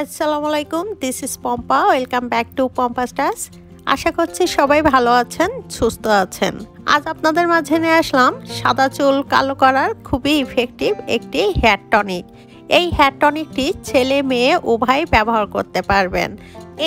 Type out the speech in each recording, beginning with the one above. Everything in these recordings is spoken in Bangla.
আসসালামু আলাইকুম this is Pompa welcome back to Pompa stars আশা করছি সবাই ভালো আছেন, সুস্থ আছেন। আজ আপনাদের মাঝে নিয়ে আসলাম সাদা চুল কালো করার খুবই ইফেক্টিভ একটি হেয়ার টনিক এই হেয়ার টনিকটি ছেলে মেয়ে উভয় ব্যবহার করতে পারবেন।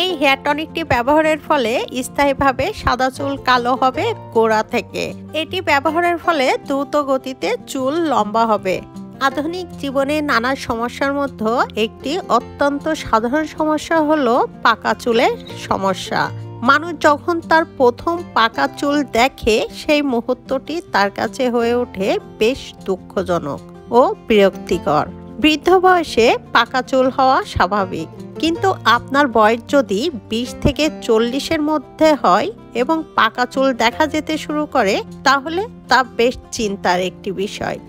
এই হেয়ার টনিকটি ব্যবহারের ফলে স্থায়ীভাবে সাদা চুল কালো হবে গোড়া থেকে। এটি ব্যবহারের ফলে দ্রুত গতিতে চুল লম্বা হবে। আধুনিক জীবনে নানা সমস্যার মধ্যে একটি অত্যন্ত সাধারণ সমস্যা হলো পাকা চুলের সমস্যা। মানুষ যখন তার প্রথম পাকা চুল দেখে, সেই মুহূর্তটি তার কাছে হয়ে ওঠে বেশ দুঃখজনক ও বিরক্তিকর। বৃদ্ধ বয়সে পাকা চুল হওয়া স্বাভাবিক। কিন্তু আপনার বয়স যদি বিশ থেকে চল্লিশের মধ্যে হয় এবং পাকা চুল দেখা যেতে শুরু করে, তাহলে তা বেশ চিন্তার একটি বিষয়।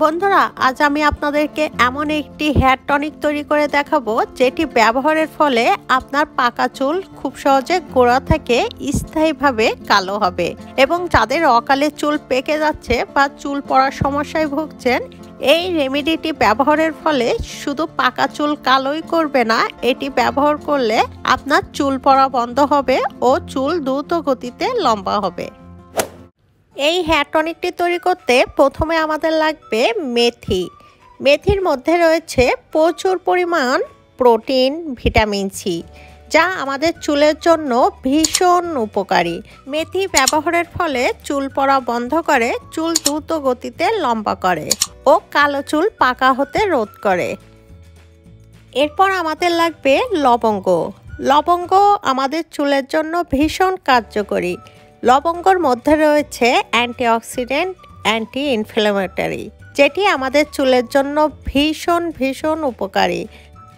বন্ধুরা, আজ আমি আপনাদেরকে এমন একটি হেয়ার টনিক তৈরি করে দেখাবো, যেটি ব্যবহারের ফলে আপনার পাকা চুল খুব সহজে গোড়া থেকে স্থায়ীভাবে কালো হবে এবং যাদের অকালে চুল পেকে যাচ্ছে বা চুল পড়ার সমস্যায় ভুগছেন, এই রেমেডিটি ব্যবহারের ফলে শুধু পাকা চুল কালোই করবে না, এটি ব্যবহার করলে আপনার চুল পড়া বন্ধ হবে ও চুল দ্রুত গতিতে লম্বা হবে। এই হেয়ার টনিকটি তৈরি করতে প্রথমে আমাদের লাগবে মেথি। মেথির মধ্যে রয়েছে প্রচুর পরিমাণ প্রোটিন, ভিটামিন সি যা আমাদের চুলের জন্য ভীষণ উপকারী। মেথি ব্যবহারের ফলে চুল পড়া বন্ধ করে, চুল দ্রুত গতিতে লম্বা করে ও কালো চুল পাকা হতে রোধ করে। এরপর আমাদের লাগবে লবঙ্গ। লবঙ্গ আমাদের চুলের জন্য ভীষণ কার্যকরী। লবঙ্গর মধ্যে রয়েছে অ্যান্টিঅক্সিডেন্ট অ্যান্টি ইনফ্লেমেটরি যেটি আমাদের চুলের জন্য ভীষণ ভীষণ উপকারী।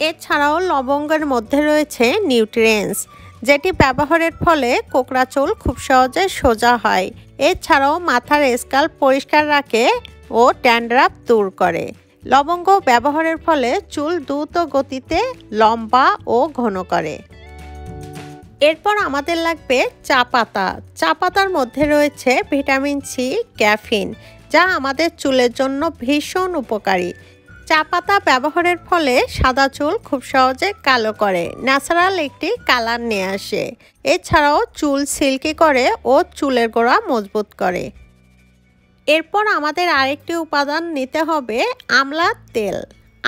এছাড়াও লবঙ্গের মধ্যে রয়েছে নিউট্রিয়েন্টস, যেটি ব্যবহারের ফলে কোকড়া চুল খুব সহজে সোজা হয়। এছাড়াও মাথার স্কাল পরিষ্কার রাখে ও ড্যান্ড্রাফ দূর করে। লবঙ্গ ব্যবহারের ফলে চুল দ্রুত গতিতে লম্বা ও ঘন করে। এরপর আমাদের লাগবে চা পাতা। চা পাতার মধ্যে রয়েছে ভিটামিন সি, ক্যাফিন, যা আমাদের চুলের জন্য ভীষণ উপকারী। চা পাতা ব্যবহারের ফলে সাদা চুল খুব সহজে কালো করে, ন্যাচারাল একটি কালার নিয়ে আসে। এছাড়াও চুল সিল্কি করে ও চুলের গোড়া মজবুত করে। এরপর আমাদের আরেকটি উপাদান নিতে হবে আমলার তেল।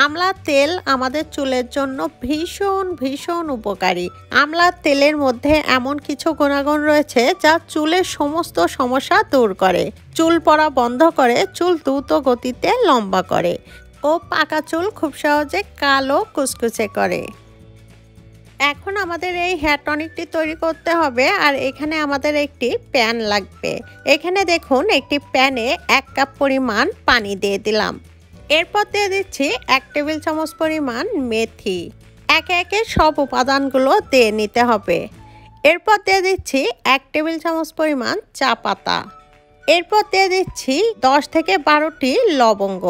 আমলার তেল আমাদের চুলের জন্য ভীষণ ভীষণ উপকারী। আমলার তেলের মধ্যে এমন কিছু গুণাগুণ রয়েছে যা চুলের সমস্ত সমস্যা দূর করে। চুল পড়া বন্ধ করে, চুল দ্রুত গতিতে লম্বা করে ও পাকা চুল খুব সহজে কালো কুচকুচে করে। এখন আমাদের এই হেয়ার টনিকটি তৈরি করতে হবে আর এখানে আমাদের একটি প্যান লাগবে। এখানে দেখুন, একটি প্যানে এক কাপ পরিমাণ পানি দিয়ে দিলাম। এরপর দিয়ে দিচ্ছি এক টেবিল চামচ পরিমাণ মেথি। একে একে সব উপাদানগুলো দিয়ে নিতে হবে। এরপর দিয়ে দিচ্ছি এক টেবিল চামচ পরিমাণ চা পাতা। এরপর দিয়ে দিচ্ছি দশ থেকে বারোটি লবঙ্গ।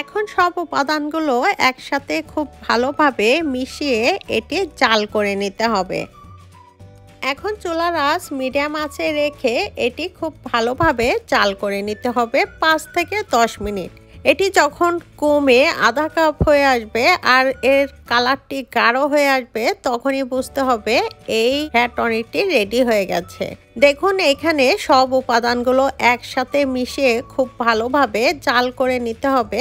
এখন সব উপাদানগুলো একসাথে খুব ভালোভাবে মিশিয়ে এটি জাল করে নিতে হবে। এখন চুলার আঁচ মিডিয়াম আঁচে রেখে এটি খুব ভালোভাবে চাল করে নিতে হবে পাঁচ থেকে দশ মিনিট। এটি যখন কমে আধা কাপ হয়ে আসবে আর এর কালারটি গাঢ় হয়ে আসবে তখনই বুঝতে হবে এই হেয়ার টনিকটি রেডি হয়ে গেছে। দেখুন এখানে সব উপাদানগুলো একসাথে মিশিয়ে খুব ভালোভাবে জাল করে নিতে হবে।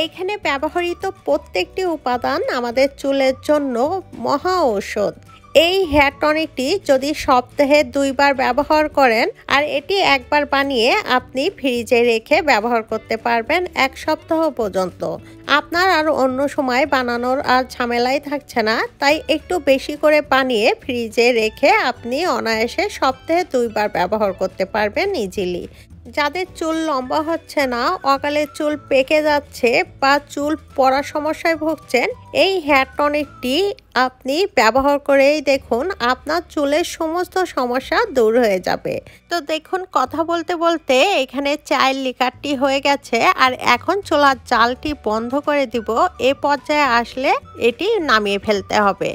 এইখানে ব্যবহৃত প্রত্যেকটি উপাদান আমাদের চুলের জন্য মহা ঔষধ। এই হেয়ার টনিকটি যদি সপ্তাহে দুইবার ব্যবহার করেন, আর এটি একবার বানিয়ে আপনি ফ্রিজে রেখে ব্যবহার করতে পারবেন এক সপ্তাহ পর্যন্ত। আপনার আর অন্য সময় বানানোর আর ঝামেলাই থাকছে না, তাই একটু বেশি করে বানিয়ে ফ্রিজে রেখে আপনি অনায়াসে সপ্তাহে দুইবার ব্যবহার করতে পারবেন ইজিলি যাদের চুল লম্বা হচ্ছে না, অকালে চুল পেকে যাচ্ছে বা চুল পড়ার সমস্যায় ভুগছেন, এই হেয়ার টনিকটি আপনি ব্যবহার করেই দেখুন, আপনার চুলের সমস্ত সমস্যা দূর হয়ে যাবে। তো দেখুন, কথা বলতে বলতে এখানে চায়ের লিকারটি হয়ে গেছে, আর এখন চুলার জালটি বন্ধ করে দিব, এ পর্যায়ে আসলে এটি নামিয়ে ফেলতে হবে।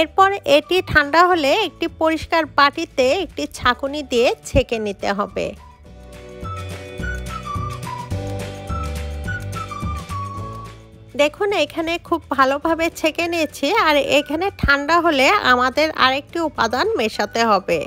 এরপর এটি ঠান্ডা হলে একটি পরিষ্কার বাটিতে একটি ছাঁকুনি দিয়ে ছেঁকে নিতে হবে। দেখুন, এখানে খুব ভালোভাবে ছেঁকে নিয়েছি আর এখানে ঠান্ডা হলে আমাদের আরেকটি উপাদান মেশাতে হবে।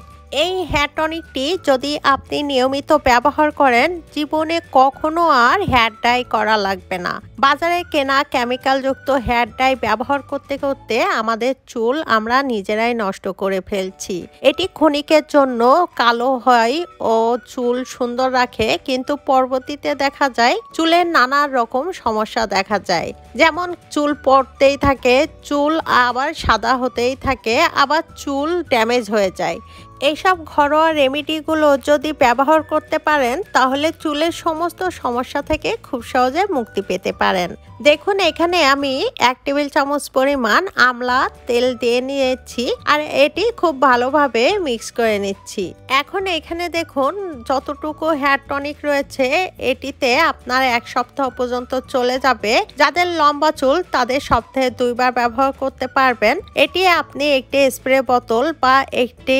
এই হেয়ার টনিকটি যদি আপনি নিয়মিত ব্যবহার করেন, জীবনে কখনো আর হেয়ার ডাই করা লাগবে না। বাজারে কেনা কেমিক্যালযুক্ত হেয়ার ডাই ব্যবহার করতে করতে আমাদের চুল আমরা নিজেরাই নষ্ট করে ফেলছি। এটি ক্ষণিকের জন্য কালো হয় ও চুল সুন্দর রাখে, কিন্তু পরবর্তীতে দেখা যায় চুলের নানা রকম সমস্যা দেখা যায়। যেমন চুল পড়তেই থাকে, চুল আবার সাদা হতেই থাকে, আবার চুল ড্যামেজ হয়ে যায়। এইসব ঘরোয়া রেমিডিগুলো যদি ব্যবহার করতে পারেন, তাহলে চুলের সমস্ত সমস্যা থেকে খুব সহজে মুক্তি পেতে পারেন। দেখুন, এখানে আমি এক টেবিল চামচ পরিমাণ আমলা তেল দিয়ে নিয়েছি আর এটি খুব ভালোভাবে মিক্স করে নিচ্ছি। এখন এখানে দেখুন, যতটুকু হেয়ার টনিক রয়েছে, এটিতে আপনার এক সপ্তাহ পর্যন্ত চলে যাবে। যাদের লম্বা চুল, তাদের সপ্তাহে দুইবার ব্যবহার করতে পারবেন। এটি আপনি একটি স্প্রে বোতল বা একটি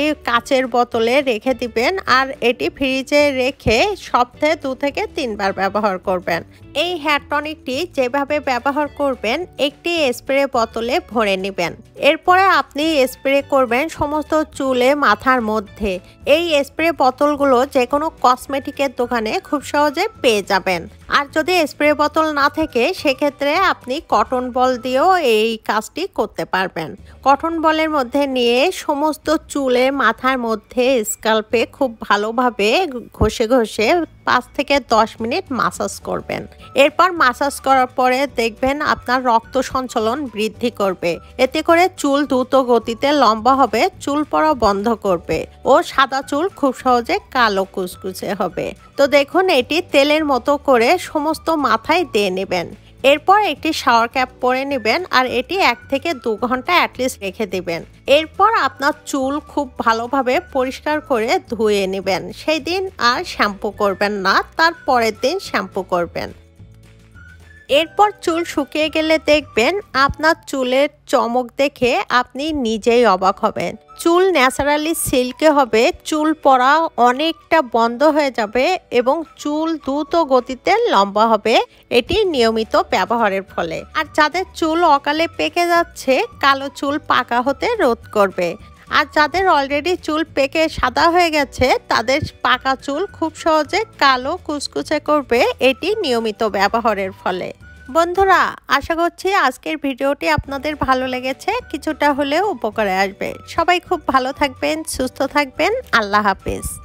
কাচের বোতলে রেখে দিবেন আর এটি ফ্রিজে রেখে সপ্তাহে দু থেকে তিনবার ব্যবহার করবেন। এই হেয়ার টনিকটি যেভাবে ব্যবহার করবেন, একটি স্প্রে বোতলে ভরে নেবেন। এরপরে আপনি স্প্রে করবেন সমস্ত চুলে, মাথার মধ্যে। এই স্প্রে বোতলগুলো যে কোনো কসমেটিকের দোকানে খুব সহজে পেয়ে যাবেন। আর যদি স্প্রে বোতল না থাকে, সেক্ষেত্রে আপনি কটন বল দিয়েও এই কাজটি করতে পারবেন। কটন বলের মধ্যে নিয়ে সমস্ত চুলে, মাথার মধ্যে স্কাল্পে খুব ভালোভাবে ঘষে ঘষে পাঁচ থেকে দশ মিনিট মাসাজ করবেন। এরপর মাসাজ করার পরে দেখবেন আপনার রক্ত সঞ্চালন বৃদ্ধি করবে। এতে করে চুল দ্রুত গতিতে লম্বা হবে, চুল পড়া বন্ধ করবে ও সাদা চুল খুব সহজে কালো কুচকুচে হবে। তো দেখুন, এটি তেলের মতো করে সমস্ত মাথায় দিয়ে নেবেন। এরপর একটি শাওয়ার ক্যাপ পরে নেবেন আর এটি এক থেকে দু ঘণ্টা অ্যাটলিস্ট রেখে দেবেন। এরপর আপনার চুল খুব ভালোভাবে পরিষ্কার করে ধুয়ে নেবেন। সেই দিন আর শ্যাম্পু করবেন না, তার পরের দিন শ্যাম্পু করবেন। এরপর চুল শুকিয়ে গেলে দেখবেন আপনার চুলের চমক দেখে আপনি নিজেই অবাক হবেন। চুল ন্যাচারালি সিল্কে হবে, চুল পড়া অনেকটা বন্ধ হয়ে যাবে এবং চুল দ্রুত গতিতে লম্বা হবে, এটি নিয়মিত ব্যবহারের ফলে। আর যাদের চুল অকালে পেকে যাচ্ছে, কালো চুল পাকা হতে রোধ করবে। আর যাদের অলরেডি চুল পেকে সাদা হয়ে গেছে, তাদের পাকা চুল খুব সহজে কালো কুচকুচে করবে এটি নিয়মিত ব্যবহারের ফলে। বন্ধুরা, আশা করছি আজকের ভিডিওটি আপনাদের ভালো লেগেছে, কিছুটা হলেও উপকারে আসবে। সবাই খুব ভালো থাকবেন, সুস্থ থাকবেন, আল্লাহ হাফিজ।